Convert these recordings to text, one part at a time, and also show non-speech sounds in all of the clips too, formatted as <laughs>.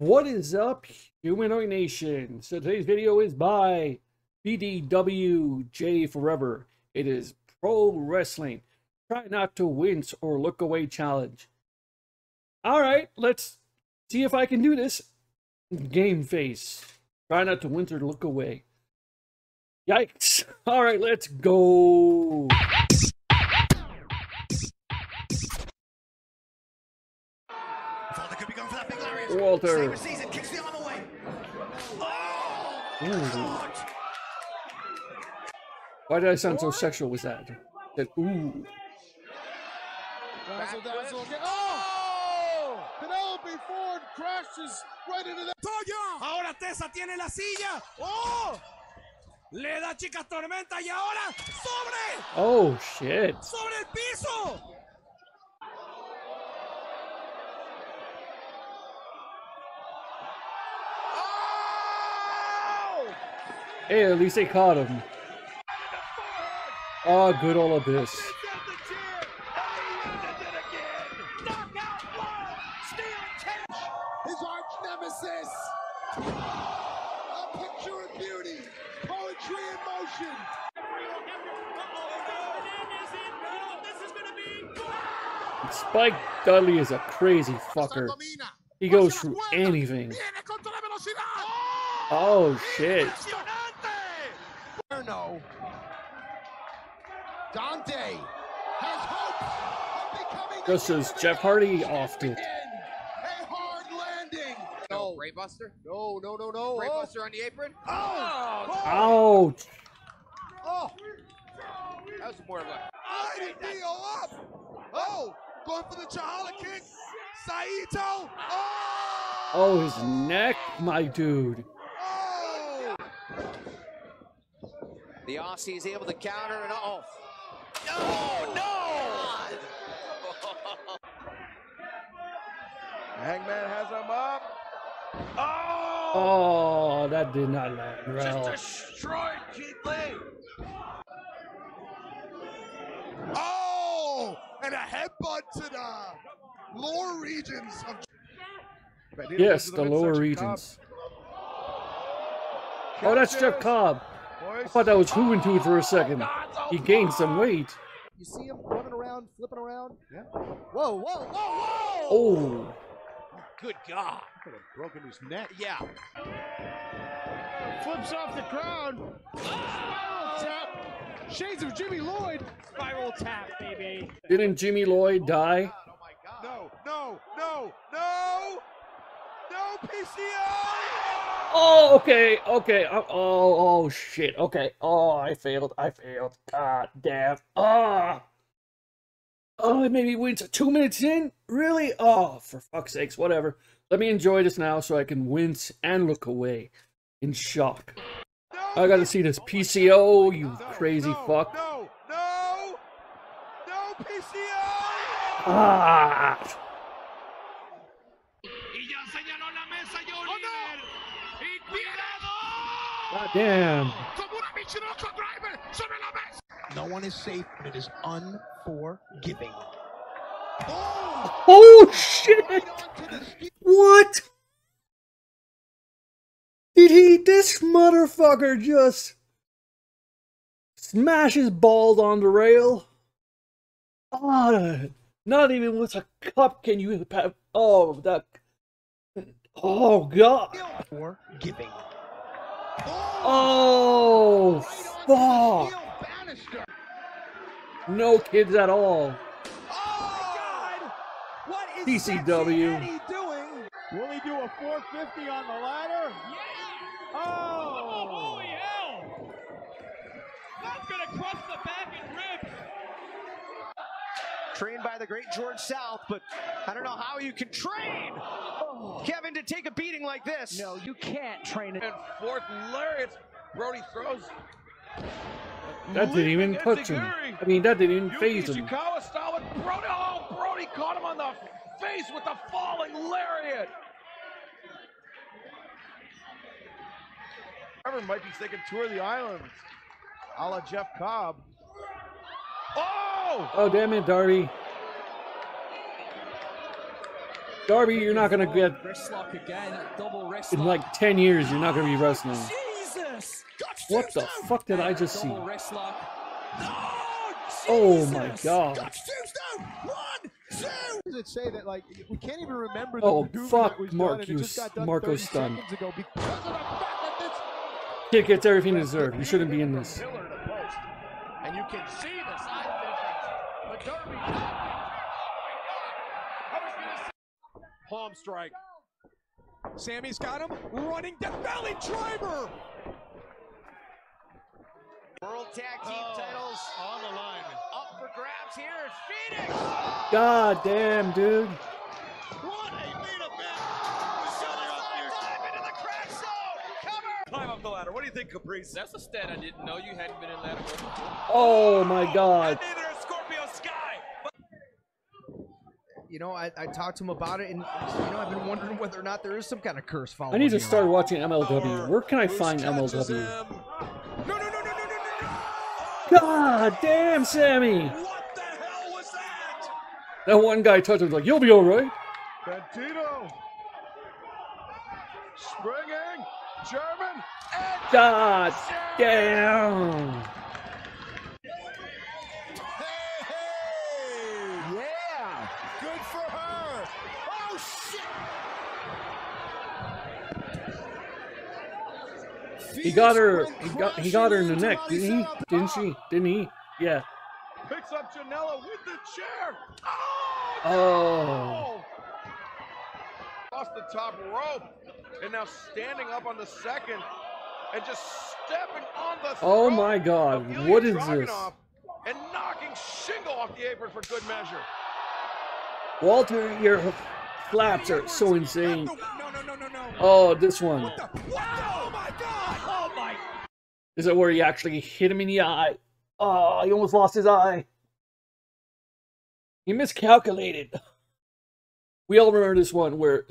What is up, Humanoid Nation? So today's video is by BDWJ Forever. It is Pro Wrestling. Try not to wince or look away challenge. Alright, let's see if I can do this. Game face. Try not to wince or look away. Yikes. Alright, let's go. Walter. Sabre sees it, kicks the arm away. Oh! Ooh. God. Why did I sound so sexual with that? That ooh. Dazzle, dazzle again. Oh! Penelope Ford crashes right into that. Toya. Ahora Tessa tiene la silla. ¡Oh! Le da chicas tormenta y ahora sobre, Oh shit. sobre el piso. ¡Oh! Hey, at least they caught him. Oh, good old abyss. His arch nemesis. A picture of beauty. Poetry in motion. Spike Dudley is a crazy fucker. He goes through anything. Viene contra la velocidad. Oh shit. Inferno. Dante has hope of becoming the Just Jeff Hardy offed it. again. A hard landing. No, Brainbuster? No, no, no, no. Oh, Brainbuster on the apron? oh, Ouch. oh. That was more of a. Mighty Dio up. Oh, going for the Chahala kick. Saito. Oh. Oh, his neck, my dude. Oh. The Aussie is able to counter and oh. No, no! <laughs> Hangman has him up. Oh, oh that did not land well. Just destroyed Keith Lee. Oh, and a headbutt to the lower regions of. Yes, the lower regions. Oh, that's Jeff Cobb. I thought that was Juventud for a second. He gained some weight. You see him running around, flipping around? Yeah. Whoa, whoa, whoa, whoa! Oh, Good God. Could have broken his neck. Yeah. Flips off the crowd. Spiral tap. Shades of Jimmy Lloyd. Spiral tap, baby. didn't Jimmy Lloyd die? Oh oh no, no, no, no, PCO. Oh, okay, okay. Oh, oh, oh, shit. Okay. Oh, I failed. I failed. God damn. Ah. Oh, it made me win two minutes in? Really? Oh, for fuck's sakes. Whatever. Let me enjoy this now so I can wince and look away in shock. I gotta see this PCO, you crazy fuck. No, no, no PCO. Ah. God damn. Como una Michinoku driver sobre la mesa. No one is safe, and it is unforgiving. Oh, Oh, shit. right onto the steel. What? Did he, this motherfucker just smash his balls on the rail? Oh, not even with a cup can you have, oh, that, oh, God. Forgiving. Oh, Right onto the fuck. No kids at all. God. What is TCW. Sexy Eddie doing? Will he do a 450 on the ladder? Yeah. Oh. Holy hell. That's going to crush the back and ribs. Trained by the great George South, but I don't know how you can train Kevin to take a beating like this. No, you can't train it. and fourth lariat. Brody throws. That didn't even touch him. I mean, that didn't even phase him. Ishikawa style with Brody. Oh, Brody caught him on the face with the falling lariat. Trevor might be taking tour of the island, a la Jeff Cobb. Oh! Oh, damn it, Darby. Darby, you're not gonna get Wrist lock again, double wrist in like ten years. You're not gonna be wrestling. Jesus! What the fuck did I just see? Double wrist lock. Oh, oh my god! Tombstone! One, two! Does it say that, like, we can't even remember the Oh, fuck that was done, and it Marcus- just done Marco's 30 stunned. seconds ago because of the fact that this Kid gets everything he deserves. You shouldn't be in this. Pillar to post. And you can see the size difference. But Darby. I was gonna say. Palm strike. Sammy's got him running the belly driver. World Tag Team oh, titles On the line. up for grabs here at Phoenix. God damn, dude. What a main event. Dive into the crash zone. Cover. Climb up the ladder. What do you think, Caprice? That's a stat I didn't know. You hadn't been in ladder work before. Oh my god. And neither is Scorpio Sky. But You know, I, I talked to him about it, and you know, I've been wondering whether or not there is some kind of curse following. I need to you. start watching MLW. Where can I find MLW? No, no, no, no, no, no, no, no. God damn, Sammy! What the hell was that? That one guy touched him like, "You'll be all right." Bentito. Springing. German. God damn! hey, hey. Yeah! Good for her. Oh, shit. He got her. He got. He got her in the neck, didn't he? Didn't she? Didn't he? Yeah. picks up Janela with the chair. Oh. oh. Across the top rope. And now standing up on the second. And just stepping on the Oh my God, what is this? And knocking Shingo off the apron for good measure. Walter, your flaps are so insane. No, no, no, no, no. Oh, this one. What the? What the? Oh my God! Oh my! Is it where he actually hit him in the eye? Oh, he almost lost his eye. He miscalculated. We all remember this one where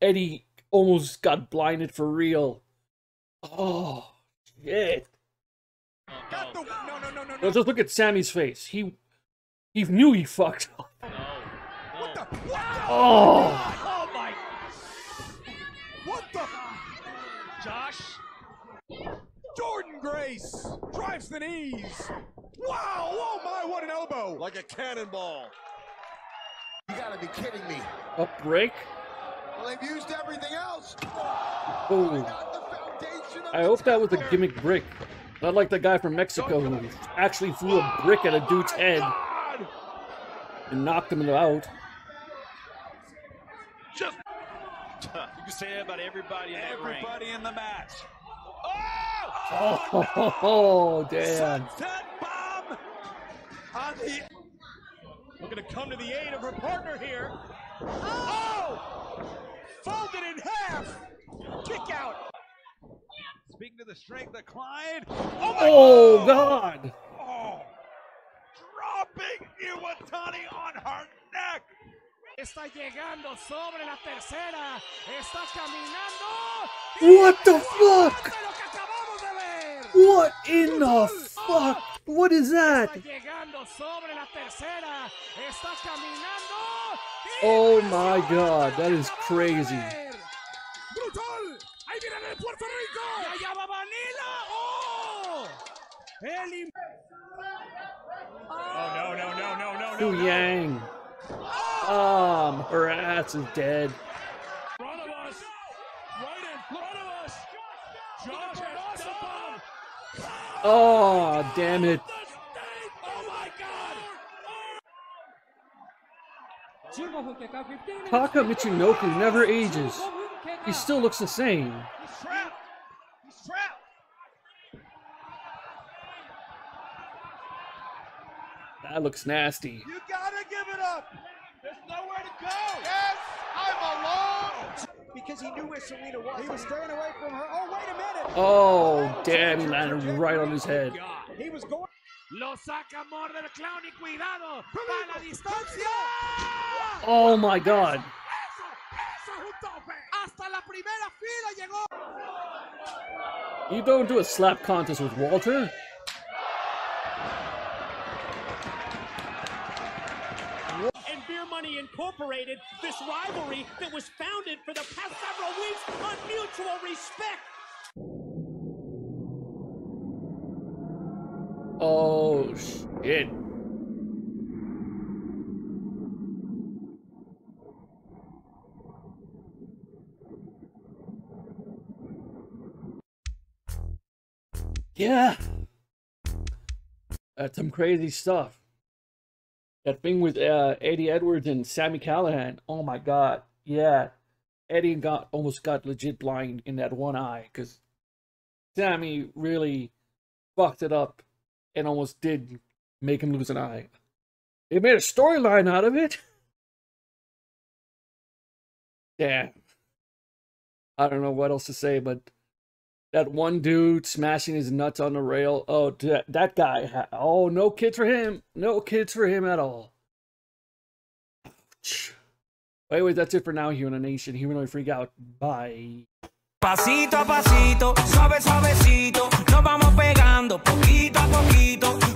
Eddie almost got blinded for real. Oh, shit. Got the? No, no, no, no, no. just look at Sami's face. He he knew he fucked up. What the? What the? Oh. Jordan Grace drives the knees. Wow! Oh my! What an elbow! Like a cannonball. You gotta be kidding me. A break? Well, they've used everything else. Oh. Got the I hope that was a gimmick brick. Not like the guy from Mexico who actually threw a brick at a dude's head and knocked him out. Just <laughs> You can say that about everybody in that ring. Everybody in the match. Oh, oh damn. Sunset bomb on the. We're gonna come to the aid of her partner here. Oh! Folded in half. Kick out. Speaking to the strength of Clyde. Oh my Oh, God. Oh. Dropping Iwatani on her neck. Está llegando sobre la tercera. Está caminando. What the fuck? What in the fuck? What is that? Está llegando sobre la tercera. Está caminando. Oh my god, that is crazy. ¡Brutal! ¡Ahí viene el Puerto Rico! ¡Y allá va Vanilla! ¡Oh! El Oh, no, no, no, no, no, no. Fu Yang. Um, her ass is dead. front of us. Right in front of us. Josh has done Oh, damn it. Taka Michinoku never ages. He still looks the same. That looks nasty. You gotta give it up. There's nowhere to go. Yes, I'm alone. Because he knew where Selena was. He was staying away from her. Oh, wait a minute! Oh, damn, he landed right on his head. He was going. Lo saca Mor del Clown y cuidado. Va la distancia. Oh my god. Eso, eso es un tope. Hasta la primera fila llegó. You don't do a slap contest with Walter? And Beer Money Incorporated, this rivalry that was founded for the past several weeks on mutual respect. Oh shit. Yeah. That's some crazy stuff. That thing with uh, Eddie Edwards and Sami Callihan. Oh my god. Yeah. Eddie got almost got legit blind in that one eye because Sami really fucked it up and almost did make him lose an eye. They made a storyline out of it. Damn. I don't know what else to say, but that one dude smashing his nuts on the rail. Oh, that, that guy. Oh, no kids for him. No kids for him at all. Ouch. That's it for now, Human Nation. Humanoid Freak out. Bye. Pasito a pasito, suave suavecito, nos vamos pegando poquito a poquito.